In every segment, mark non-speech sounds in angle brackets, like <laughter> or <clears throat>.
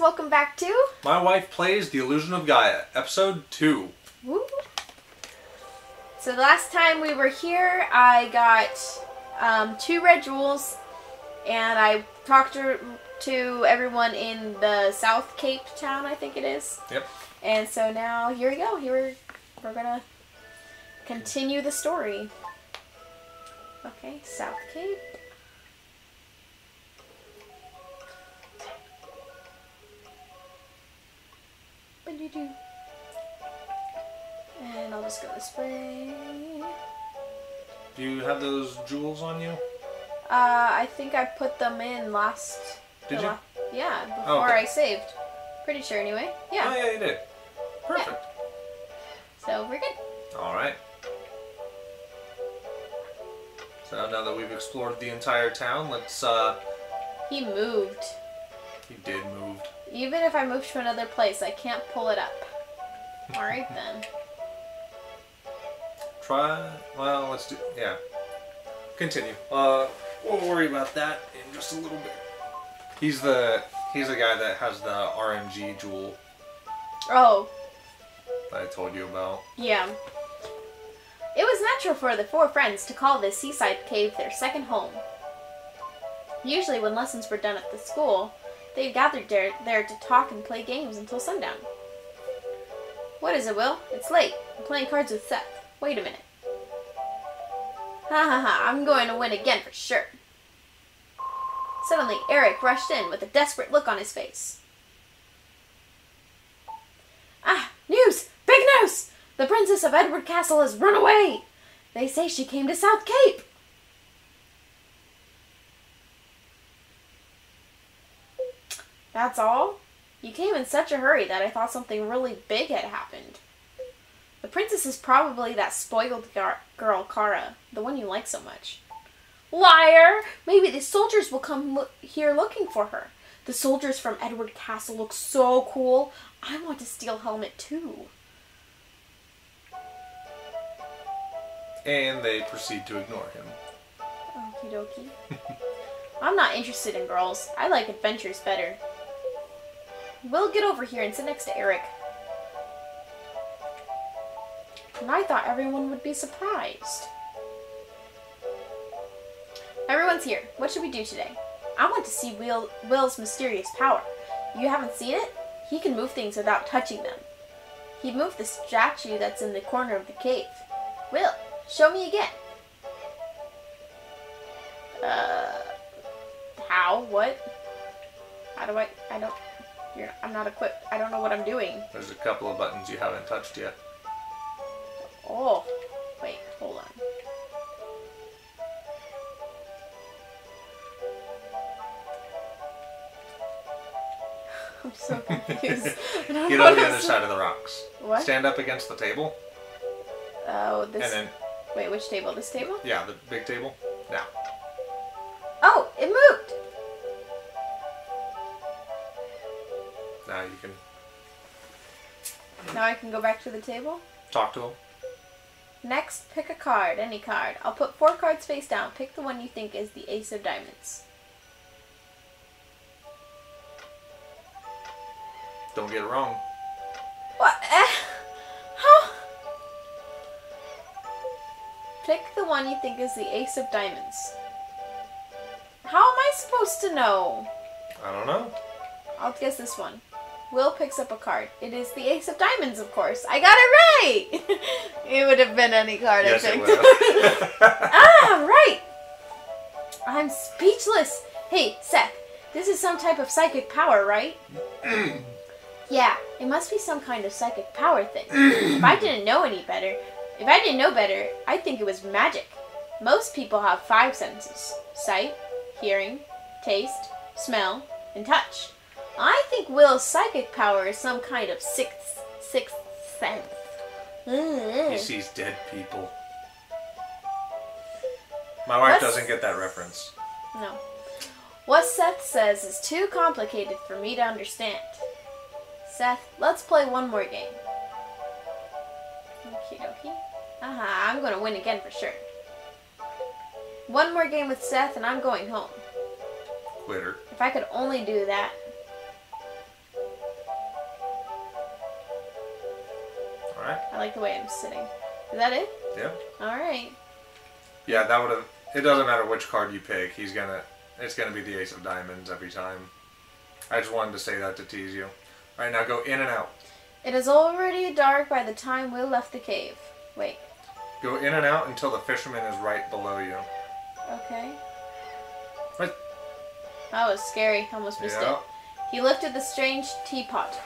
welcome back to My wife plays The Illusion of Gaia, episode two. Woo. So the last time we were here, I got um, two red jewels, and I talked to, to everyone in the South Cape town, I think it is. Yep. And so now here we go. Here we're, we're gonna continue the story. Okay, South Cape. Ba-doo-doo. And I'll just go this way. Do you have those jewels on you? Uh, I think I put them in last. Did you? la- yeah, before Oh, okay. I saved. Pretty sure anyway. Yeah. Oh, yeah, you did. Perfect. So we're good. All right. So now that we've explored the entire town, let's, uh, He moved. he did move. Even if I move to another place, I can't pull it up. Alright then. Try, well, let's do, yeah. Continue. Uh, we'll worry about that in just a little bit. He's the, he's the guy that has the RNG jewel Oh, that I told you about. yeah. It was natural for the four friends to call this seaside cave their second home. Usually, when lessons were done at the school, they gathered there, there to talk and play games until sundown. What is it, Will? It's late. I'm playing cards with Seth. Wait a minute. Ha ha ha, I'm going to win again for sure. Suddenly, Eric rushed in with a desperate look on his face. Ah, news! Big news! The Princess of Edward Castle has run away! They say she came to South Cape! That's all? You came in such a hurry that I thought something really big had happened. The princess is probably that spoiled gar- girl, Kara, the one you like so much. Liar! Maybe the soldiers will come lo- here looking for her. The soldiers from Edward Castle look so cool. I want to steal Helmet too. And they proceed to ignore him. Okie dokie. <laughs> I'm not interested in girls. I like adventures better. Will get over here and sit next to Eric. And I thought everyone would be surprised. Everyone's here. What should we do today? I want to see Will, Will's mysterious power. You haven't seen it? He can move things without touching them. He moved the statue that's in the corner of the cave. Will, show me again. Uh, how? What? How do I? I don't. You're. I'm not equipped. I don't know what I'm doing. There's a couple of buttons you haven't touched yet. Oh, wait. Hold on. <laughs> I'm so confused. <laughs> Get on the other I'm side of the rocks. What? Stand up against the table, Oh, this. and then, Wait, which table? This table? yeah, the big table. Now. Oh, it moved. You can Now I can go back to the table. talk to him. Next, pick a card, any card. I'll put four cards face down. Pick the one you think is the ace of diamonds. Don't get it wrong. What? Eh? How? Pick the one you think is the ace of diamonds. How am I supposed to know? I don't know. I'll guess this one. Will picks up a card. It is the ace of diamonds, of course. I got it right! <laughs> it would have been any card yes, I picked. <laughs> ah, right! I'm speechless. Hey, Seth, this is some type of psychic power, right? <clears throat> yeah, it must be some kind of psychic power thing. <clears throat> if I didn't know any better, if I didn't know better, I'd think it was magic. Most people have five senses sight, hearing, taste, smell, and touch. I think Will's psychic power is some kind of sixth, sixth sense. Mm. he sees dead people. My wife What's- doesn't get that reference. No. What Seth says is too complicated for me to understand. Seth, let's play one more game. Okie dokie. Aha, I'm gonna win again for sure. One more game with Seth and I'm going home. Quitter. If I could only do that. Like the way I'm sitting. Is that it? Yeah. All right. Yeah, that would have. It doesn't matter which card you pick. He's gonna. It's gonna be the ace of diamonds every time. I just wanted to say that to tease you. All right, now go in and out. It is already dark by the time Will left the cave. Wait. Go in and out until the fisherman is right below you. Okay. Right. That was scary. Almost missed Yeah. it. He lifted the strange teapot.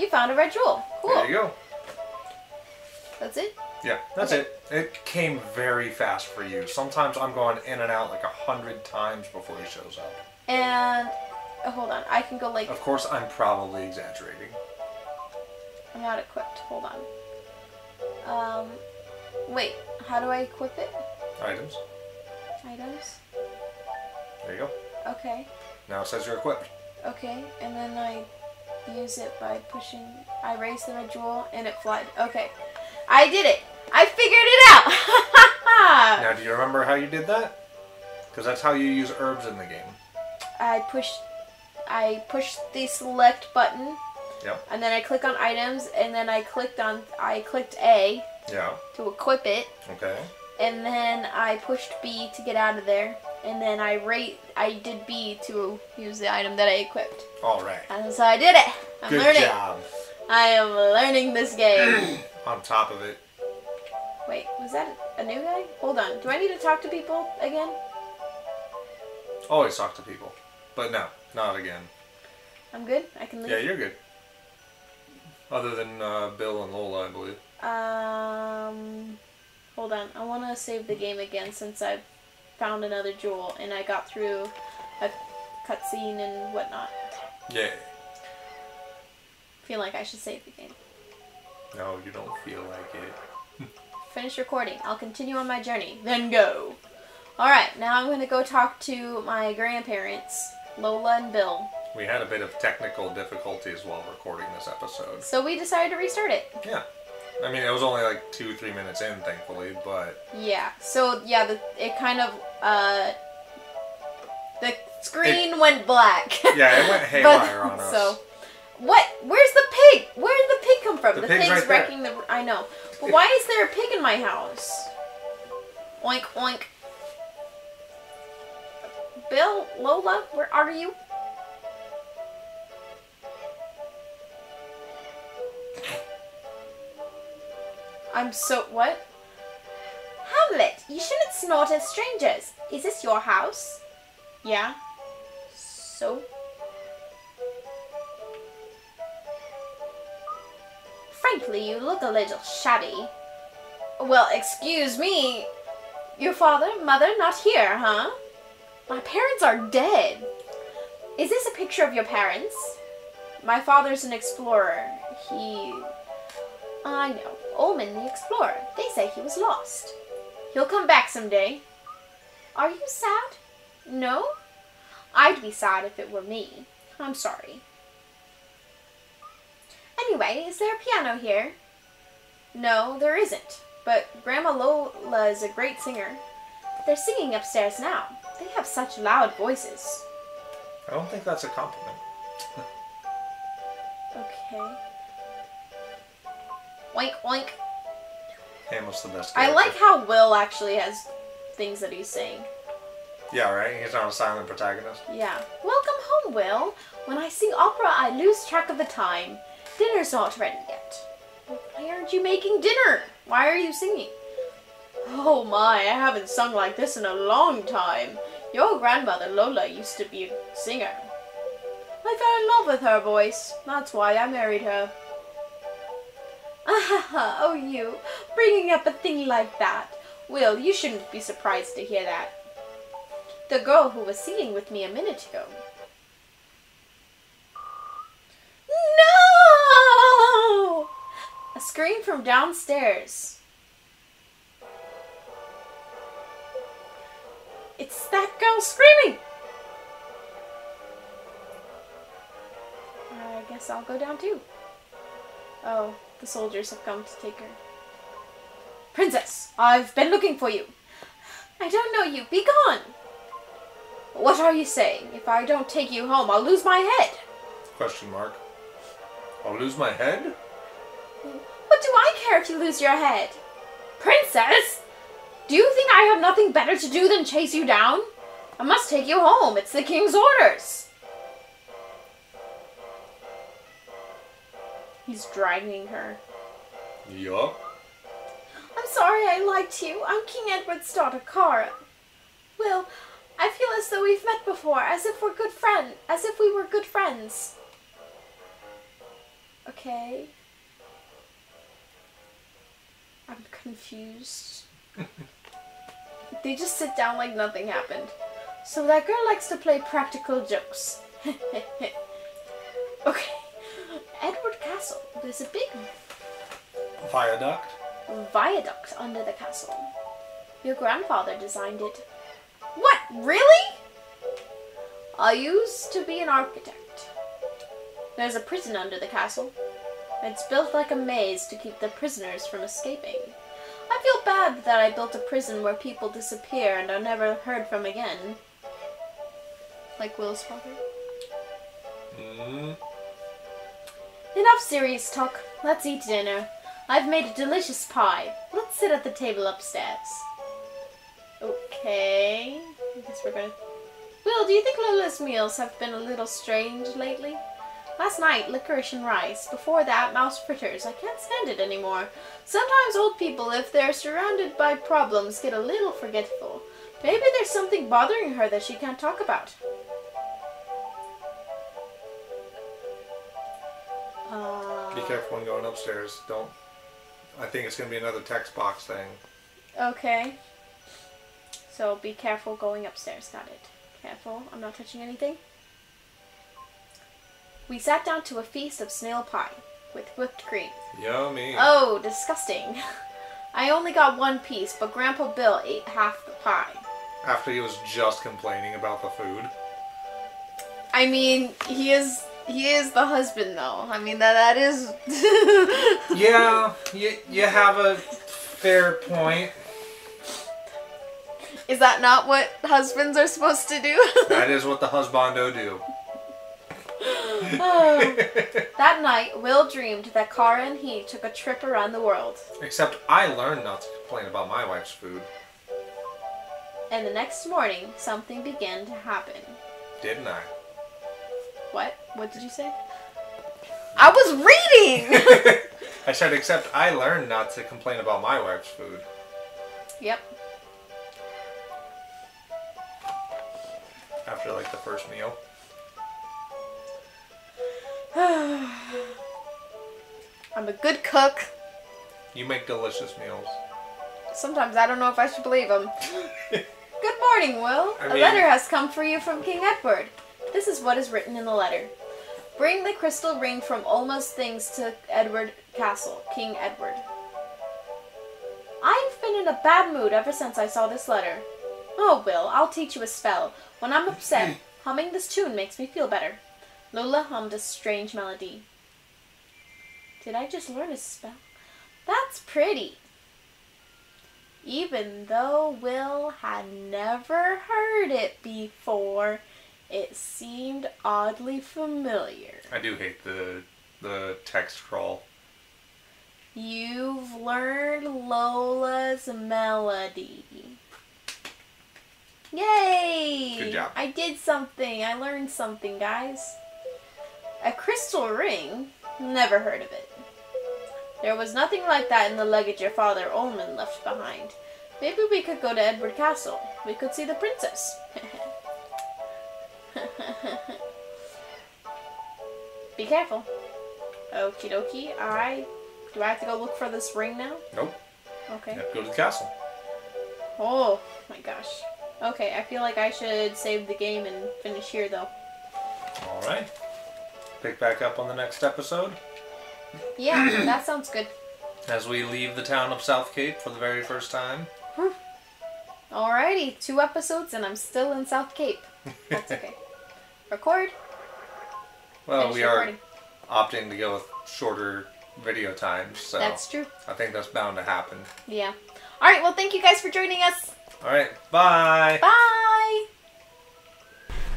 You found a red jewel. Cool. There you go. That's it. Yeah, that's Okay. it. It came very fast for you. Sometimes I'm going in and out like a hundred times before he shows up. And oh, hold on. I can go like Of course, I'm probably exaggerating. I'm not equipped. Hold on. Um, wait. How do I equip it? Items. Items. There you go. Okay. Now it says you're equipped. Okay. And then I use it by pushing. I raised the red jewel and it flied. Okay. I did it. I figured it out. <laughs> Now, do you remember how you did that? Because that's how you use herbs in the game. I push. I push the select button. Yep. And then I click on items, and then I clicked on. I clicked A Yeah. to equip it, Okay. and then I pushed B to get out of there, and then I rate. I did B to use the item that I equipped, All right. and so I did it. I'm Good learning. job. I am learning this game. <clears throat> On top of it, Wait, was that a new guy? Hold on. Do I need to talk to people again? always talk to people. But no, not again. I'm good. I can leave. Yeah, you're good. Other than uh, Bill and Lola, I believe. Um, hold on. I want to save the game again since I found another jewel and I got through a cutscene and whatnot. Yeah. Feel like I should save the game. No, you don't feel like it. <laughs> Finish recording. I'll continue on my journey. Then go. All right. Now I'm going to go talk to my grandparents, Lola and Bill. We had a bit of technical difficulties while recording this episode. So we decided to restart it. Yeah. I mean, it was only like two, three minutes in, thankfully, but Yeah. So yeah, the, it kind of uh, the screen went black. <laughs> yeah, it went <laughs> haywire on us. So, what? Where's the pig? Where did the pig come from? The The, pig's pig's right there. wrecking the. I know. But why is there a pig in my house? Oink oink. Bill, Lola, where are you? I'm so what? Hamlet, you shouldn't snort at strangers. Is this your house? Yeah. So? Frankly, you look a little shabby. Well, excuse me. Your father, mother, not here, huh? My parents are dead. Is this a picture of your parents? My father's an explorer. He. I know. Olman the explorer. They say he was lost. He'll come back someday. Are you sad? No? I'd be sad if it were me. I'm sorry. Anyway, is there a piano here? No, there isn't. But Grandma Lola is a great singer. They're singing upstairs now. They have such loud voices. I don't think that's a compliment. Okay. Oink oink. Hamlet's the best. I like how Will actually has things that he's saying. Yeah, right? He's not a silent protagonist. Yeah. Welcome home, Will. When I sing opera, I lose track of the time. Dinner's not ready yet. Why aren't you making dinner? Why are you singing? Oh my, I haven't sung like this in a long time. Your grandmother Lola used to be a singer. I fell in love with her voice. That's why I married her. Ah, <laughs> oh you, bringing up a thing like that. Will, you shouldn't be surprised to hear that. The girl who was singing with me a minute ago. No! A scream from downstairs. It's that girl screaming! I guess I'll go down too. Oh, the soldiers have come to take her. Princess, I've been looking for you. I don't know you. Be gone. What are you saying? If I don't take you home, I'll lose my head. Question mark. I'll lose my head? What do I care if you lose your head? Princess! Do you think I have nothing better to do than chase you down? I must take you home. It's the king's orders. He's dragging her. Yup. I'm sorry I lied to you. I'm King Edward's daughter, Kara. Will, I feel as though we've met before, as if we're good friends, as if we were good friends. Okay. I'm confused. <laughs> they just sit down like nothing happened. So that girl likes to play practical jokes. <laughs> okay. Edward Castle. There's a big Viaduct. viaduct under the castle. Your grandfather designed it. What? Really? I used to be an architect. There's a prison under the castle. It's built like a maze to keep the prisoners from escaping. I feel bad that I built a prison where people disappear and are never heard from again. Like Will's father. Mm. Enough serious talk. Let's eat dinner. I've made a delicious pie. Let's sit at the table upstairs. Okay. I guess we're gonna. Will, do you think Lola's meals have been a little strange lately? Last night, licorice and rice. Before that, mouse fritters. I can't stand it anymore. Sometimes old people, if they're surrounded by problems, get a little forgetful. Maybe there's something bothering her that she can't talk about. Be careful when going upstairs. Don't. I think it's gonna be another text box thing. Okay. So be careful going upstairs. Got it. Careful. I'm not touching anything. We sat down to a feast of snail pie with whipped cream. Yummy. Oh, disgusting. I only got one piece, but Grandpa Bill ate half the pie. After he was just complaining about the food. I mean, he is he is the husband though. I mean that that is <laughs> Yeah, you, you have a fair point. Is that not what husbands are supposed to do? <laughs> That is what the husbando do. Oh. <sighs> That night, Will dreamed that Kara and he took a trip around the world. Except I learned not to complain about my wife's food, And the next morning, something began to happen. didn't I? What? What did you say? I was reading! <laughs> <laughs> I said, except I learned not to complain about my wife's food. yep. After like the first meal. <sighs> I'm a good cook. You make delicious meals. Sometimes I don't know if I should believe him. <laughs> Good morning, Will. I a mean- letter has come for you from King Edward. This is what is written in the letter. Bring the crystal ring from Olman's Things to Edward Castle, King Edward. I've been in a bad mood ever since I saw this letter. Oh, Will, I'll teach you a spell. When I'm upset, <clears throat> humming this tune makes me feel better. Lola hummed a strange melody. Did I just learn a spell? That's pretty. Even though Will had never heard it before, it seemed oddly familiar. I do hate the the text crawl. You've learned Lola's melody. Yay! Good job. I did something. I learned something, guys. A crystal ring? Never heard of it. There was nothing like that in the luggage your father Olman left behind. Maybe we could go to Edward Castle. We could see the princess. <laughs> <laughs> Be careful. Okie dokie. I. Do I have to go look for this ring now? Nope. Okay. You have to go to the castle. Oh my gosh. Okay, I feel like I should save the game and finish here though. All right. Pick back up on the next episode Yeah, <clears throat> that sounds good. as we leave the town of South Cape for the very first time. Alrighty, two episodes and I'm still in South Cape. <laughs> That's okay. Record. Well, finish we are recording. opting to go with shorter video times, so That's true. I think that's bound to happen. Yeah. Alright, well, thank you guys for joining us. All right, bye. Bye!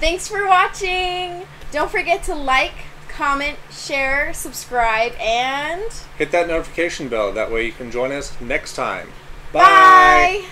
Thanks for watching! Don't forget to like, comment, share, subscribe, and Hit that notification bell. That way you can join us next time. bye.